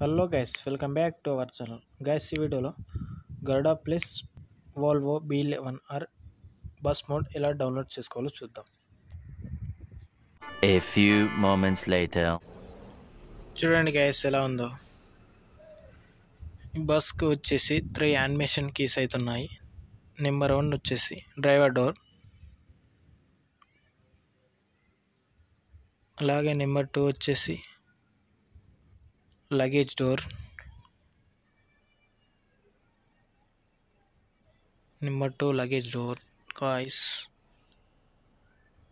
Hello guys welcome back to our channel. Guys ఈ వీడియోలో Garuda plus Volvo B eleven R bus mod ఎలా download చేసుకోవాలో చూద్దాం. A few moments later. చూడండి guys ఎలా ఉందో. బస్కి వచ్చేసి త్రీ యానిమేషన్ కీస్ అవుతున్నాయి నెంబర్ వన్ వచ్చేసి డ్రైవర్ డోర్ అలాగే నెంబర్ టూ వచ్చేసి luggage door number two luggage door guys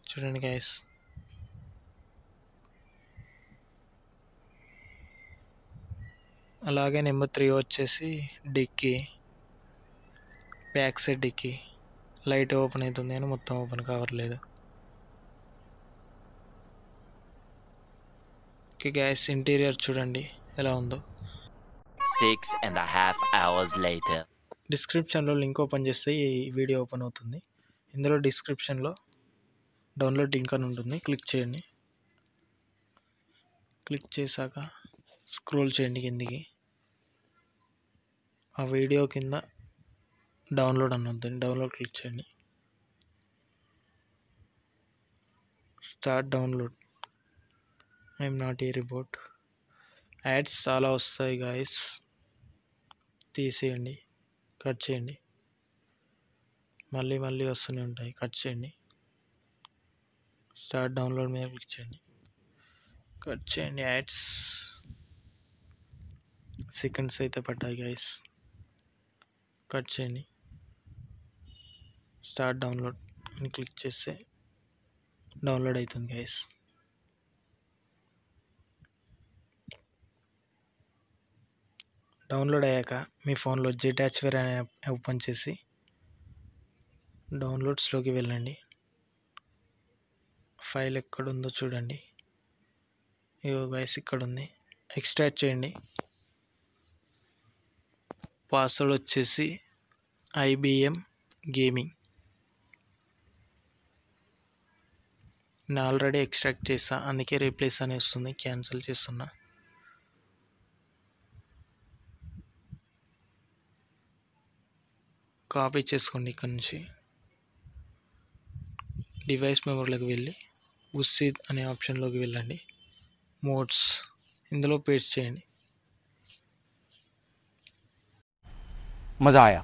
చూడండి గాయస్ అలాగే నెంబర్ త్రీ వచ్చేసి dicky. Back side dicky. Light open అవుతుంది కానీ మొత్తం ఓపెన్ కావట్లేదు ఓకే గ్యాస్ ఇంటీరియర్ చూడండి. ఎలా ఉందో. And a half hours later. డిస్క్రిప్షన్లో లింక్ ఓపెన్ చేస్తే ఈ వీడియో ఓపెన్ అవుతుంది. ఇందులో డిస్క్రిప్షన్లో డౌన్లోడ్ లింక్ అని ఉంటుంది. క్లిక్ చేయండి. క్లిక్ చేశాక స్క్రోల్ చేయండి కిందికి. ఆ వీడియో కింద డౌన్లోడ్ అని ఉంటుంది. డౌన్లోడ్ క్లిక్ చేయండి. Start download I'm not a report ads చాలా వస్తాయి గాయస్. తీసేయండి. కట్ చేయండి. మళ్ళీ మళ్ళీ వస్తూనే ఉంటాయి. కట్ చేయండి. స్టార్ట్ డౌన్లోడ్ మీద క్లిక్ చేయండి. కట్ చేయండి యాడ్స్. సెకండ్స్ అయితే పడ్డాయి గైస్ కట్ చేయండి. స్టార్ట్ డౌన్లోడ్ అని క్లిక్ చేస్తే డౌన్లోడ్ అవుతుంది గైస్ డౌన్లోడ్ అయ్యాక మీ ఫోన్లో జెటాచ్వేర్ అనే యాప్ ఓపెన్ చేసి డౌన్లోడ్స్లోకి వెళ్ళండి. ఫైల్ ఎక్కడుందో చూడండి. ఇగో గైస్ ఇక్కడ ఉంది ఎక్స్ట్రాక్ట్ చేయండి. పాస్వర్డ్ వచ్చేసి ఐబిఎం గేమింగ్. నేను ఆల్రెడీ ఎక్స్ట్రాక్ట్ చేసా. అందుకే రీప్లేస్ అని వస్తుంది. క్యాన్సిల్ చేస్తున్నా. కాపీ చేసుకోండి ఇక్కడ నుంచి. డివైస్ మెమరీలోకి వెళ్ళి ఉసిద్ అనే ఆప్షన్లోకి వెళ్ళండి. మోడ్స్ ఇందులో పేస్ట్ చేయండి. మజా ఆయా